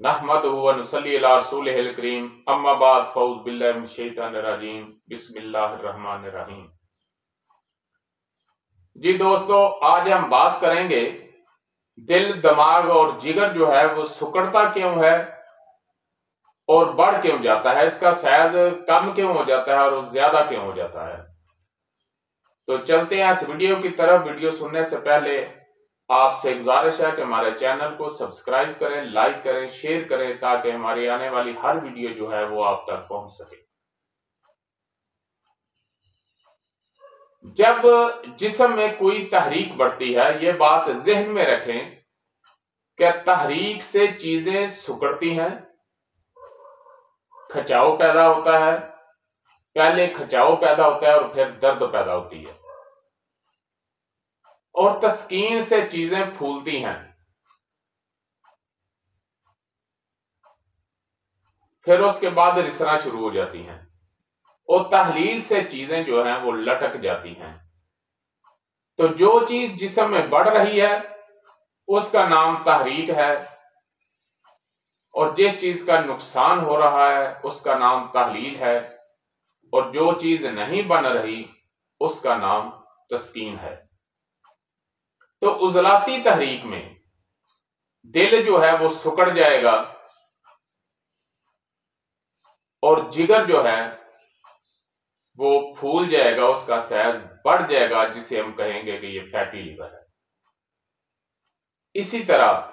नहमद जी दोस्तों, आज हम बात करेंगे, दिल, दिमाग और जिगर जो है, वो सुकड़ता क्यों है और बढ़ क्यों जाता है? इसका साइज़ कम क्यों हो जाता है और ज़्यादा क्यों हो जाता है? तो चलते हैं इस वीडियो की तरफ़। वीडियो सुनने से पहले आपसे गुजारिश है कि हमारे चैनल को सब्सक्राइब करें, लाइक करें, शेयर करें, ताकि हमारी आने वाली हर वीडियो जो है वो आप तक पहुँच सके। जब जिसम में कोई तहरीक बढ़ती है, ये बात जहन में रखें कि तहरीक से चीज़ें सुकड़ती हैं, खचाव पैदा होता है, पहले खचाव पैदा होता है और फिर दर्द पैदा होती है। और तस्कीन से चीज़ें फूलती हैं। फिर उसके बाद रिसना शुरू हो जाती हैं। और तहलील से चीज़ें जो हैं वो लटक जाती हैं। तो जो चीज़ जिसम में बढ़ रही है, उसका नाम तहरीक है। और जिस चीज़ का नुकसान हो रहा है, उसका नाम तहलील है। और जो चीज़ नहीं बन रही, उसका नाम तस्कीन है। तो उजलाती तहरीक में दिल जो है वो सुकड़ जाएगा और जिगर जो है वो फूल जाएगा, उसका साइज़ बढ़ जाएगा, जिसे हम कहेंगे कि ये फैटी लीवर है। इसी तरह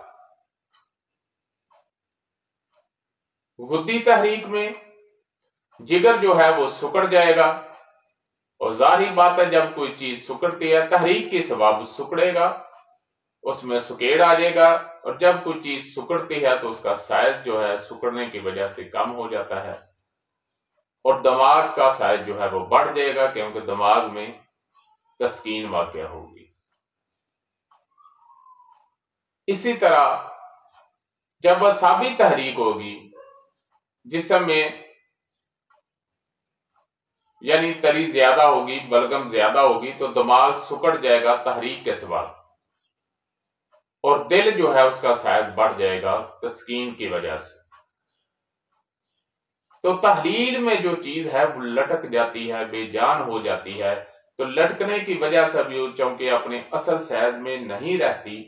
गुद्दी तहरीक में जिगर जो है वो सुकड़ जाएगा और ज़ाहिर बात है, जब कोई चीज़ सुकड़ती है, तहरीक के सबब सुकड़ेगा उसमें सुकेड़ आ जाएगा, और जब कोई चीज़ सुकड़ती है तो उसका साइज़ जो है सुकड़ने की वजह से कम हो जाता है। और दिमाग का साइज़ जो है, वो बढ़ जाएगा, क्योंकि दिमाग में तस्कीन वाक़ होगी। इसी तरह, जब असाबी तहरीक होगी, जिसमें यानी तरी ज़्यादा होगी, बलगम ज़्यादा होगी तो दिमाग सुकड़ जाएगा तहरीक के सवाल। और दिल जो है उसका साइज़ बढ़ जाएगा तस्कीन की वजह से। तो तहलील में जो चीज़ है, वो लटक जाती है, बेजान हो जाती है। तो लटकने की वजह से भी, चौंके अपने असल साइज़ में नहीं रहती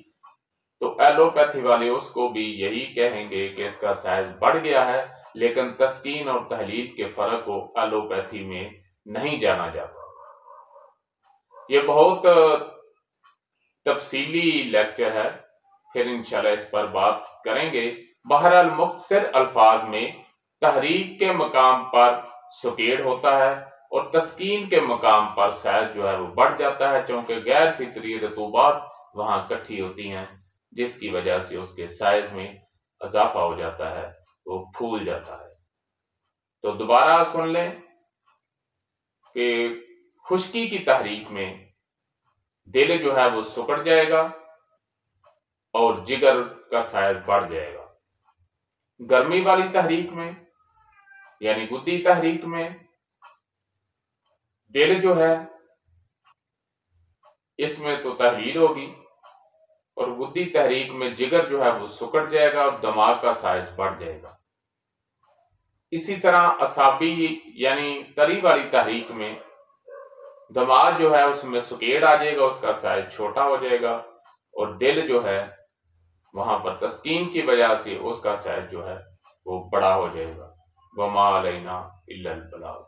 तो एलोपैथी वाले उसको भी यही कहेंगे कि इसका साइज़ बढ़ गया है। लेकिन तस्कीन और तहलील के फ़र्क को एलोपैथी में नहीं जाना जाता। ये बहुत तफसीली लेक्चर है। फिर इंशाल्लाह इस पर बात करेंगे। बहरहाल मुख्तर अल्फाज में तहरीक के मकाम पर सुकेड़ होता है और तस्कीन के मकाम पर सैज जो है वो बढ़ जाता है क्योंकि गैर फितरी रतूबात वहाँ इकट्ठी होती हैं, जिसकी वजह से उसके साइज़ में इजाफा हो जाता है। वो फूल जाता है। तो दोबारा सुन लें कि खुश्की की तहरीक में दिल जो है वो सुकड़ जाएगा और जिगर का साइज़ बढ़ जाएगा। गर्मी वाली तहरीक में, यानी गुद्दी तहरीक में दिल जो है, इसमें तो तहलील होगी। और गुद्दी तहरीक में जिगर जो है वो सुकड़ जाएगा और दिमाग का साइज़ बढ़ जाएगा। इसी तरह असाबी यानी तरी वाली तहरीक में दमाग जो है उसमें सुकेड़ आ जाएगा, उसका साइज़ छोटा हो जाएगा और दिल जो है वहाँ पर तस्कीन की वजह से उसका साइज़ जो है वो बड़ा हो जाएगा। वमा अलैना इल्लल बलाग।